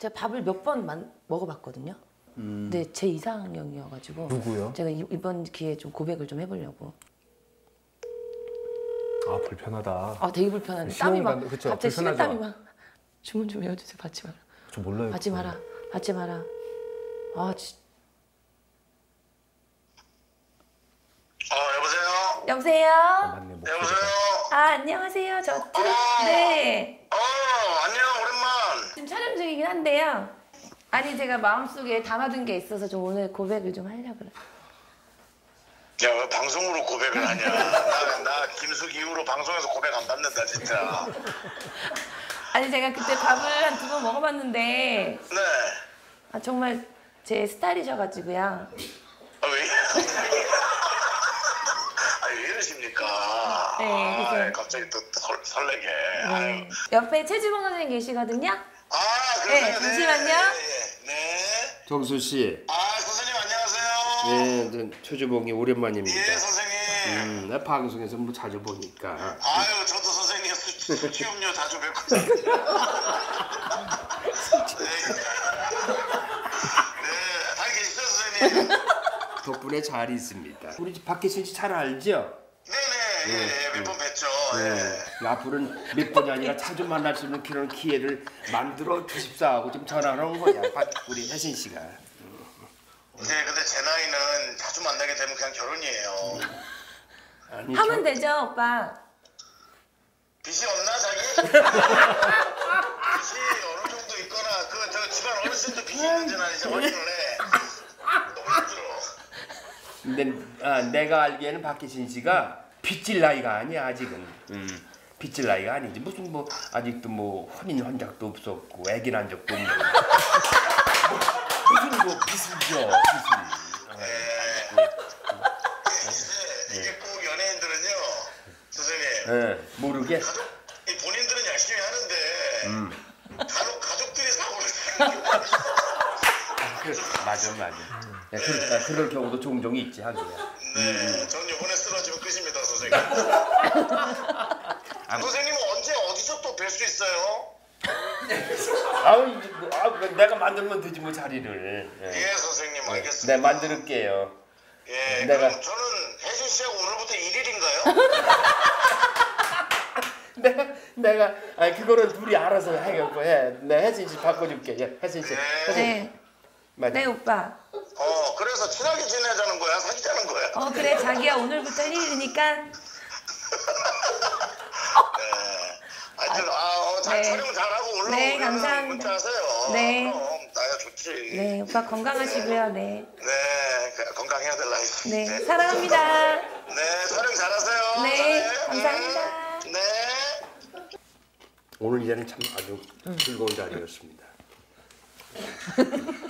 제가 밥을 몇 번 먹어봤거든요. 근데 제 이상형이어가지고 누구요? 제가 이- 이번 기회에 좀 고백을 좀 해보려고. 아 불편하다. 아 되게 불편한데 시험 땀이 막 간- 그쵸, 갑자기 불편하죠. 식은땀이 막 주문 좀 외워주세요. 받지 마라. 저 몰라요. 받지 그거. 마라. 받지 마라. 아 진. 어 여보세요. 여보세요. 아, 맞네. 여보세요. 아 안녕하세요. 저 어. 네 어 안녕 오랜만. 지금 촬영 중이긴 한데요. 아니 제가 마음속에 담아둔 게 있어서 좀 오늘 고백을 좀 하려고요. 야 왜 방송으로 고백을 하냐? 나, 나 김숙 이후로 방송에서 고백 안 받는다 진짜. 아니 제가 그때 밥을 한 두 번 먹어봤는데 네. 아, 정말 제 스타일이셔가지고요. 아, 왜? 왜 이러십니까? 네, 아, 그래서- 갑자기 또 설, 설레게. 네. 아유. 옆에 최지봉 선생님 계시거든요. 아 네, 그러세요. 잠시만요. 네, 네. 정수 씨, 아 선생님 안녕하세요. 예, 저 최주봉이 오랜만입니다. 예 선생님. 음, 나 방송에서 뭐 자주 보니까. 아유, 저도 선생님 수, 수치음료 자주 뵙거든요. 네. 네, 잘 계시죠, 선생님? 덕분에 잘 있습니다. 우리 집 박혜신 씨잘 알죠? 네네, 예, 예, 몇 번 뵀죠. 네. 예. 앞으로는 몇 번이 아니라 자주 만날 수 있는 그런 기회를 만들어 주십사 하고 좀 전화를 온 거야. 박- 우리 혜신 씨가. 네, 근데 제 나이는 자주 만나게 되면 그냥 결혼이에요. 아니, 하면 저- 되죠, 오빠. 빚이 없나, 자기? 빚이 어느 정도 있거나, 그, 저 집안 어르신도 빚이 있는지는 아니지, 확인을 해. 너무 힘들어. 근데 아, 내가 알기에는 박혜신 씨가 빚질 나이가 아니야 아직은. 음, 빚질 나이가 아니지. 무슨 뭐 아직도 뭐 혼인 환작도 없었고 애기 난 적도 없는. 무슨 뭐 빚을 져 빚을. 이게, 이게 꼭 연예인들은요, 선생님. 예, 모르게. 가족, 이 본인들은 열심히 하는데, 간혹 가족들이 사고를 그, 맞아 맞아. 네, 그, 아, 그럴 경우도 종종 있지 하루에. 네, 전 이번에 끝입니다, 선생님. 선생님은 언제 어디서 또 뵐 수 있어요? 아우 뭐, 아, 뭐 내가 만들면 되지 뭐 자리를. 예. 예, 선생님, 알겠습니다. 네 만들게요. 예, 내가- 그럼 저는 혜진 씨하고 오늘부터 1일인가요? 내가 내가 아니 그거는 둘이 알아서 해갖고 해. 내 혜진 씨 바꿔줄게. 예, 혜진 씨. 혜진. 네. 맞아. 네, 오빠. 어, 그래서 친하게 지내자는 거야? 사귀자는 거야? 어, 그래, 자기야, 오늘부터 1일이니까. 네. 하여튼, 아, 어, 잘 네. 촬영 잘하고 올라오면 네, 감사합니다. 문자 하세요. 네. 그럼, 나야 좋지. 네, 오빠 건강하시고요, 네. 네, 그- 건강해야 될 나이. 네, 사랑합니다. 네, 촬영 잘하세요. 네, 네, 감사합니다. 네. 오늘 이 자리는 참 아주 즐거운 자리였습니다.